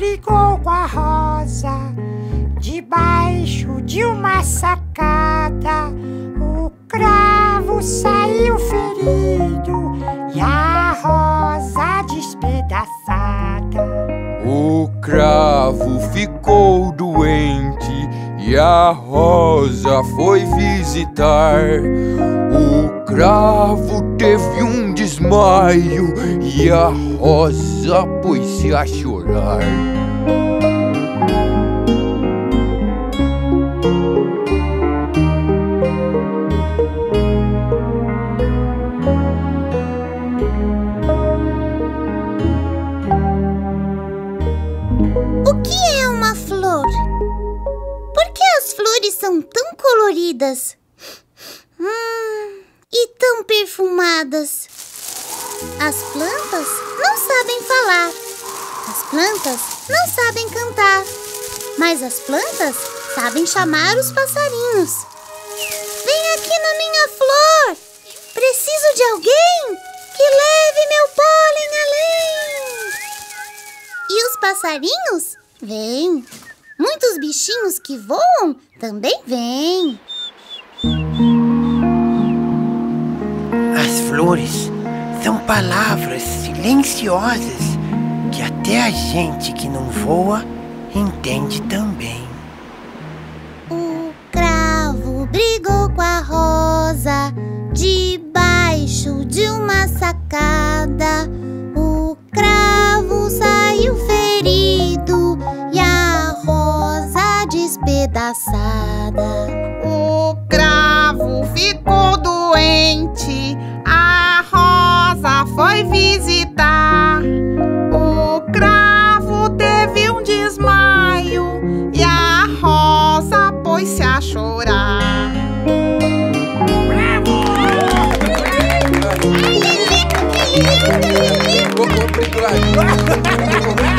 brigou com a rosa debaixo de uma sacada. O cravo saiu ferido e a rosa despedaçada. O cravo ficou doente e a rosa foi visitar. O cravo teve um desmaio e a rosa pôs-se a chorar. O que é uma flor? Por que as flores são tão coloridas? Hum, e tão perfumadas? As plantas não sabem falar. As plantas não sabem cantar. Mas as plantas sabem chamar os passarinhos. Vem aqui na minha flor! Preciso de alguém que leve meu pólen além! E os passarinhos? Vêm. Muitos bichinhos que voam também vêm. Palavras silenciosas que até a gente que não voa entende também. O cravo brigou com a rosa debaixo de uma sacada. O cravo saiu ferido e a rosa despedaçada. O cravo ficou vai visitar. O cravo teve um desmaio e a rosa pôs-se a chorar. Bravo! Ai, Lilico, que lindo, Lilico!